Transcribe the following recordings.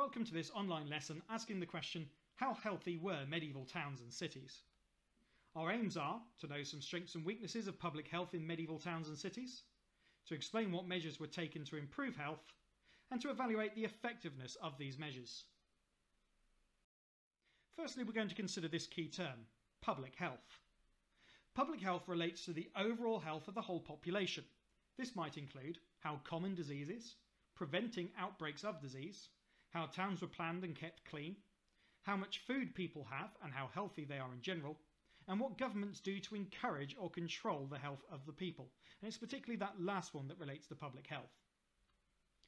Welcome to this online lesson asking the question, how healthy were medieval towns and cities? Our aims are to know some strengths and weaknesses of public health in medieval towns and cities, to explain what measures were taken to improve health, and to evaluate the effectiveness of these measures. Firstly, we're going to consider this key term, public health. Public health relates to the overall health of the whole population. This might include how common disease is, preventing outbreaks of disease, how towns were planned and kept clean, how much food people have and how healthy they are in general, and what governments do to encourage or control the health of the people. And it's particularly that last one that relates to public health.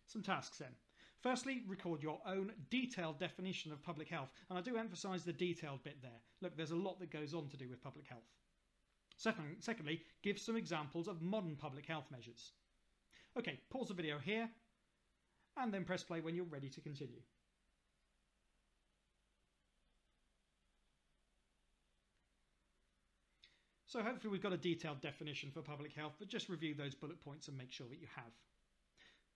Some tasks then. Firstly, record your own detailed definition of public health. And I do emphasise the detailed bit there. Look, there's a lot that goes on to do with public health. Second, secondly, give some examples of modern public health measures. Okay, pause the video here and then press play when you're ready to continue. So hopefully we've got a detailed definition for public health, but just review those bullet points and make sure that you have.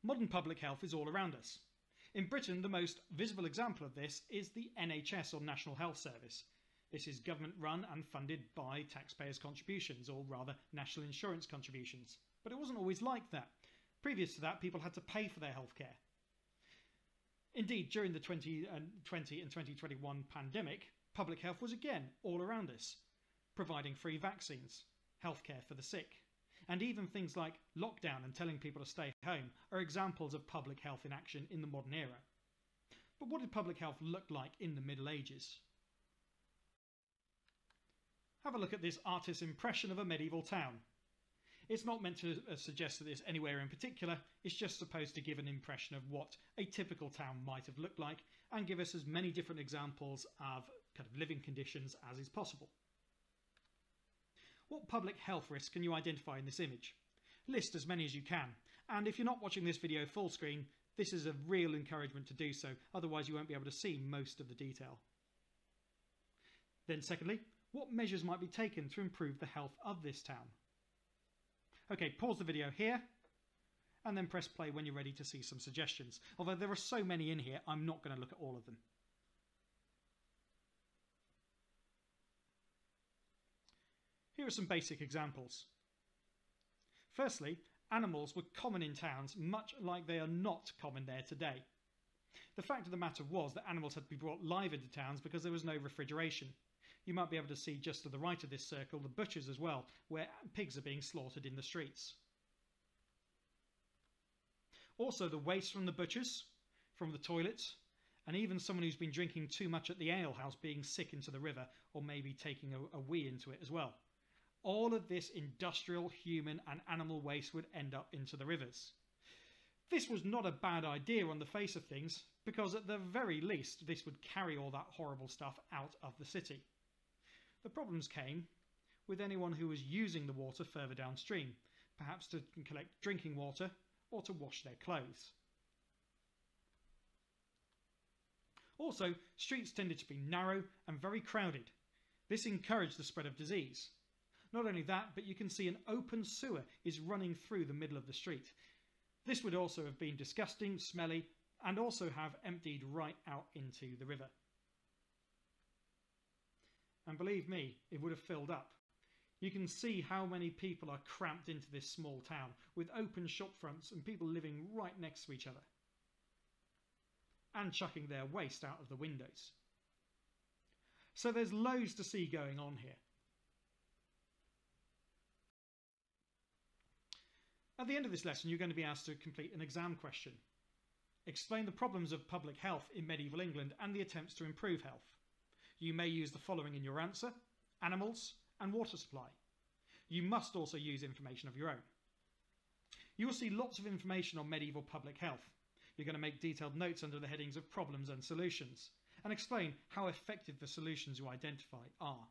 Modern public health is all around us. In Britain, the most visible example of this is the NHS or National Health Service. This is government run and funded by taxpayers' contributions, or rather, national insurance contributions. But it wasn't always like that. Previous to that, people had to pay for their healthcare. Indeed, during the 2020 um, and 2021 pandemic, public health was again all around us, providing free vaccines, healthcare for the sick, and even things like lockdown and telling people to stay home are examples of public health in action in the modern era. But what did public health look like in the Middle Ages? Have a look at this artist's impression of a medieval town. It's not meant to uh, suggest that it's anywhere in particular, it's just supposed to give an impression of what a typical town might have looked like and give us as many different examples of kind of living conditions as is possible. What public health risks can you identify in this image? List as many as you can, and if you're not watching this video full screen, this is a real encouragement to do so, otherwise you won't be able to see most of the detail. Then secondly, what measures might be taken to improve the health of this town? Okay, pause the video here and then press play when you're ready to see some suggestions. Although there are so many in here, I'm not going to look at all of them. Here are some basic examples. Firstly, animals were common in towns much like they are not common there today. The fact of the matter was that animals had to be brought live into towns because there was no refrigeration. You might be able to see just to the right of this circle the butchers as well, where pigs are being slaughtered in the streets. Also, the waste from the butchers, from the toilets, and even someone who's been drinking too much at the alehouse being sick into the river, or maybe taking a, a wee into it as well. All of this industrial, human, and animal waste would end up into the rivers. This was not a bad idea on the face of things, because at the very least, this would carry all that horrible stuff out of the city. The problems came with anyone who was using the water further downstream, perhaps to collect drinking water or to wash their clothes. Also, streets tended to be narrow and very crowded. This encouraged the spread of disease. Not only that, but you can see an open sewer is running through the middle of the street. This would also have been disgusting, smelly, and also have emptied right out into the river. And believe me, it would have filled up. You can see how many people are cramped into this small town with open shop fronts and people living right next to each other. And chucking their waste out of the windows. So there's loads to see going on here. At the end of this lesson, you're going to be asked to complete an exam question. Explain the problems of public health in medieval England and the attempts to improve health. You may use the following in your answer animals and water supply. You must also use information of your own. You will see lots of information on medieval public health. You're going to make detailed notes under the headings of problems and solutions and explain how effective the solutions you identify are.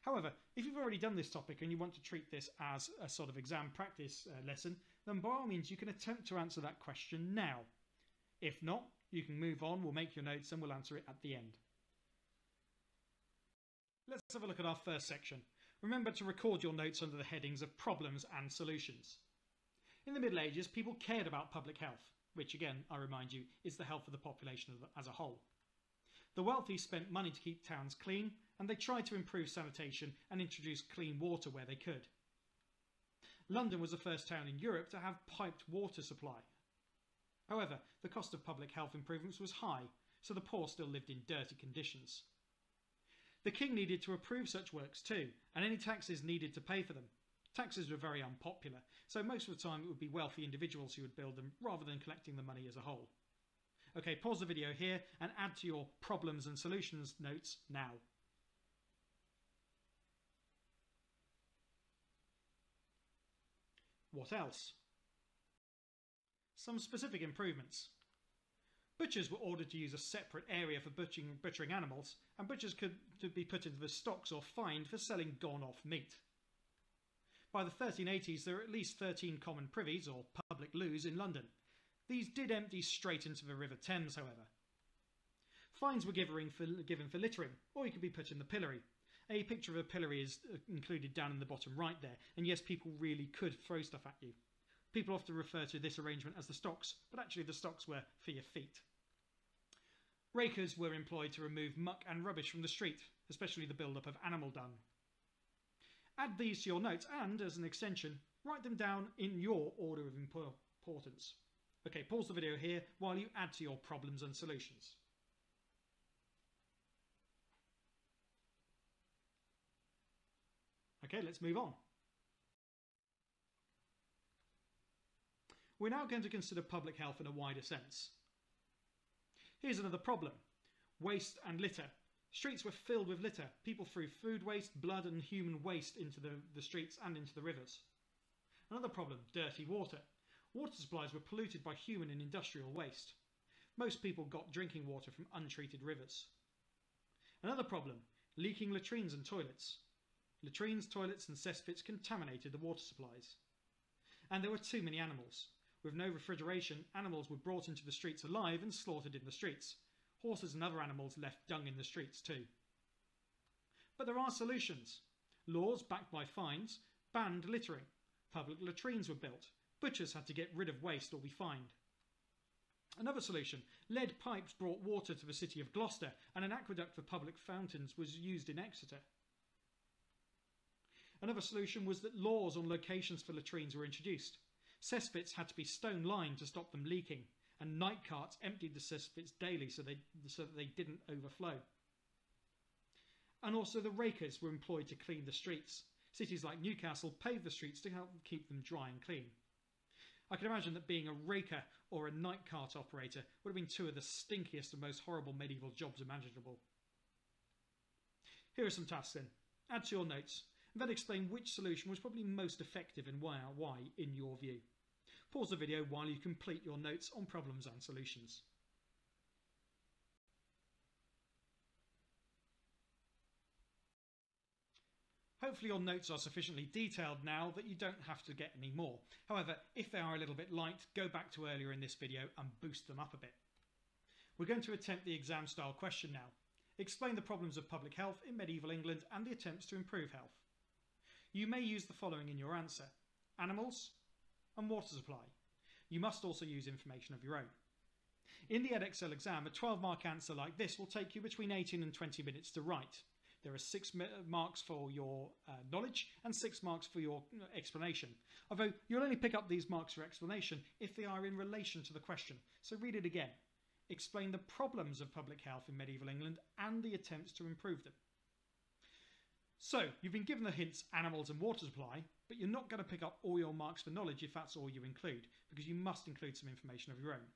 However, if you've already done this topic and you want to treat this as a sort of exam practice uh, lesson, then by all means you can attempt to answer that question now. If not, you can move on, we'll make your notes and we'll answer it at the end. Let's have a look at our first section. Remember to record your notes under the headings of problems and solutions. In the Middle Ages, people cared about public health. which again, I remind you, is the health of the population as a whole. The wealthy spent money to keep towns clean, and they tried to improve sanitation and introduce clean water where they could. London was the first town in Europe to have piped water supply. However, the cost of public health improvements was high, so the poor still lived in dirty conditions. The king needed to approve such works too, and any taxes needed to pay for them. Taxes were very unpopular, so most of the time it would be wealthy individuals who would build them rather than collecting the money as a whole. Okay, pause the video here and add to your problems and solutions notes now. What else? Some specific improvements. Butchers were ordered to use a separate area for butchering, butchering animals, and butchers could be put into the stocks or fined for selling gone off meat. By the 1380s, there were at least 13 common privies, or public loos, in London. These did empty straight into the River Thames, however. Fines were given for, given for littering, or you could be put in the pillory. A picture of a pillory is uh, included down in the bottom right there, and yes, people really could throw stuff at you. People often refer to this arrangement as the stocks, but actually the stocks were for your feet. Rakers were employed to remove muck and rubbish from the street, especially the build-up of animal dung. Add these to your notes and, as an extension, write them down in your order of importance. Okay, pause the video here while you add to your problems and solutions. Okay, let's move on. We're now going to consider public health in a wider sense. Here's another problem. Waste and litter. Streets were filled with litter. People threw food waste, blood and human waste into the, the streets and into the rivers. Another problem, dirty water. Water supplies were polluted by human and industrial waste. Most people got drinking water from untreated rivers. Another problem, leaking latrines and toilets. Latrines, toilets and cesspits contaminated the water supplies. And there were too many animals. With no refrigeration, animals were brought into the streets alive and slaughtered in the streets. Horses and other animals left dung in the streets too. But there are solutions. Laws backed by fines banned littering. Public latrines were built. Butchers had to get rid of waste or be fined. Another solution lead pipes brought water to the city of Gloucester, and an aqueduct for public fountains was used in Exeter. Another solution was that laws on locations for latrines were introduced. Cesspits had to be stone lined to stop them leaking, and night carts emptied the cesspits daily so, they, so that they didn't overflow. And also the rakers were employed to clean the streets. Cities like Newcastle paved the streets to help keep them dry and clean. I can imagine that being a raker or a night cart operator would have been two of the stinkiest and most horrible medieval jobs imaginable. Here are some tasks then. Add to your notes, and then explain which solution was probably most effective and why, why in your view. Pause the video while you complete your notes on problems and solutions. Hopefully your notes are sufficiently detailed now that you don't have to get any more. However, if they are a little bit light, go back to earlier in this video and boost them up a bit. We're going to attempt the exam style question now. Explain the problems of public health in medieval England and the attempts to improve health. You may use the following in your answer. Animals, and water supply. You must also use information of your own. In the Edexcel exam, a 12 mark answer like this will take you between 18 and 20 minutes to write. There are six marks for your uh, knowledge and six marks for your uh, explanation. Although you'll only pick up these marks for explanation if they are in relation to the question. So read it again. Explain the problems of public health in medieval England and the attempts to improve them. So, you've been given the hints animals and water supply, but you're not going to pick up all your marks for knowledge if that's all you include, because you must include some information of your own.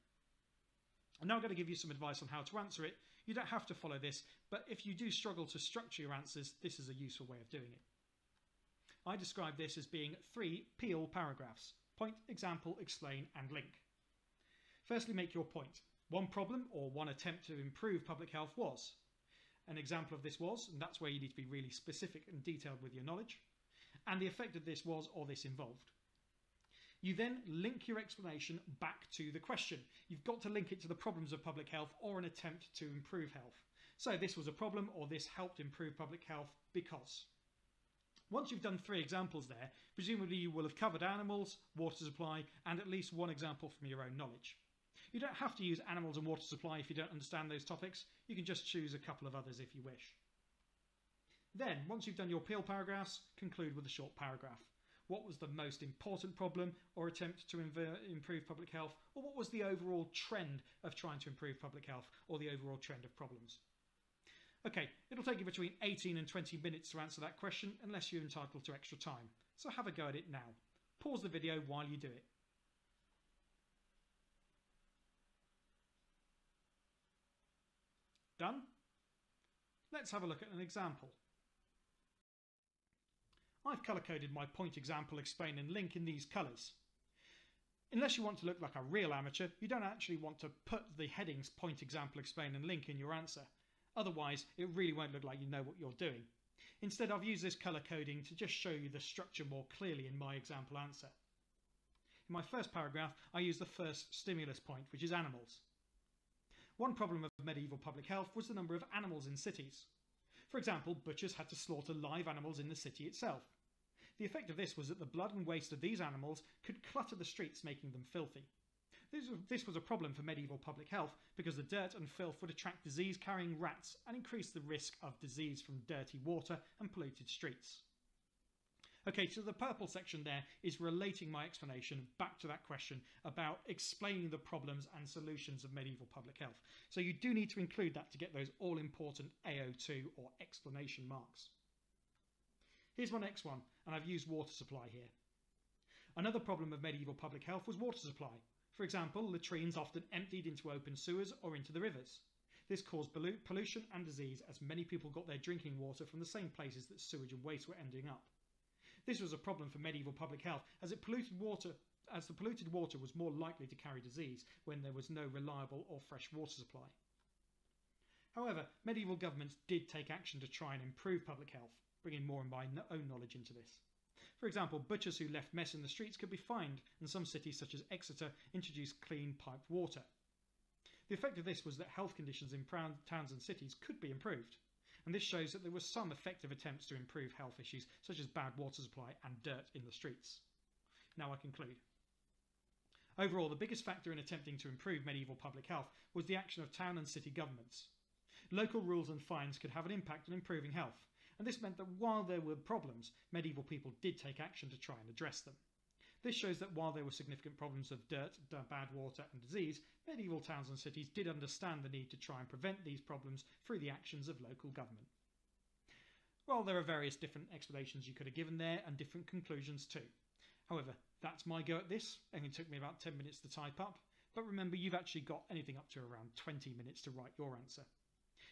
I'm now going to give you some advice on how to answer it. You don't have to follow this, but if you do struggle to structure your answers, this is a useful way of doing it. I describe this as being three peel paragraphs point, example, explain, and link. Firstly, make your point. One problem or one attempt to improve public health was an example of this was, and that's where you need to be really specific and detailed with your knowledge, and the effect of this was or this involved. You then link your explanation back to the question. You've got to link it to the problems of public health or an attempt to improve health. So this was a problem or this helped improve public health because. Once you've done three examples there, presumably you will have covered animals, water supply, and at least one example from your own knowledge. You don't have to use animals and water supply if you don't understand those topics. You can just choose a couple of others if you wish. Then, once you've done your peel paragraphs, conclude with a short paragraph. What was the most important problem or attempt to improve public health? Or what was the overall trend of trying to improve public health or the overall trend of problems? Okay, it'll take you between 18 and 20 minutes to answer that question unless you're entitled to extra time. So have a go at it now. Pause the video while you do it. Done? Let's have a look at an example. I've colour coded my point example explain and link in these colours. Unless you want to look like a real amateur, you don't actually want to put the headings point example explain and link in your answer. Otherwise, it really won't look like you know what you're doing. Instead, I've used this colour coding to just show you the structure more clearly in my example answer. In my first paragraph, I use the first stimulus point, which is animals. One problem of medieval public health was the number of animals in cities. For example, butchers had to slaughter live animals in the city itself. The effect of this was that the blood and waste of these animals could clutter the streets, making them filthy. This, this was a problem for medieval public health because the dirt and filth would attract disease carrying rats and increase the risk of disease from dirty water and polluted streets. Okay, so the purple section there is relating my explanation back to that question about explaining the problems and solutions of medieval public health. So you do need to include that to get those all important AO2 or explanation marks. Here's my next one, and I've used water supply here. Another problem of medieval public health was water supply. For example, latrines often emptied into open sewers or into the rivers. This caused pollution and disease as many people got their drinking water from the same places that sewage and waste were ending up. This was a problem for medieval public health as it polluted water as the polluted water was more likely to carry disease when there was no reliable or fresh water supply. However, medieval governments did take action to try and improve public health, bringing more of my own knowledge into this. For example, butchers who left mess in the streets could be fined, and some cities such as Exeter introduced clean piped water. The effect of this was that health conditions in towns and cities could be improved and this shows that there were some effective attempts to improve health issues such as bad water supply and dirt in the streets. Now I conclude. Overall, the biggest factor in attempting to improve medieval public health was the action of town and city governments. Local rules and fines could have an impact on improving health, and this meant that while there were problems, medieval people did take action to try and address them. This shows that while there were significant problems of dirt, bad water, and disease, medieval towns and cities did understand the need to try and prevent these problems through the actions of local government. Well, there are various different explanations you could have given there and different conclusions too. However, that's my go at this. and It took me about 10 minutes to type up. But remember, you've actually got anything up to around 20 minutes to write your answer.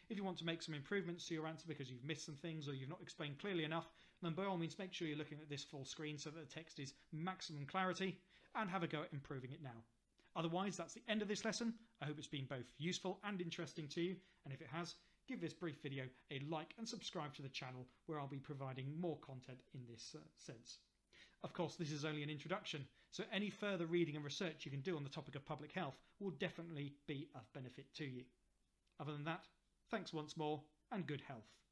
If you want to make some improvements to your answer because you've missed some things or you've not explained clearly enough, then by all means make sure you're looking at this full screen so that the text is maximum clarity and have a go at improving it now. Otherwise, that's the end of this lesson. I hope it's been both useful and interesting to you, and if it has, give this brief video a like and subscribe to the channel where I'll be providing more content in this uh, sense. Of course, this is only an introduction, so any further reading and research you can do on the topic of public health will definitely be of benefit to you. Other than that, Thanks once more, and good health.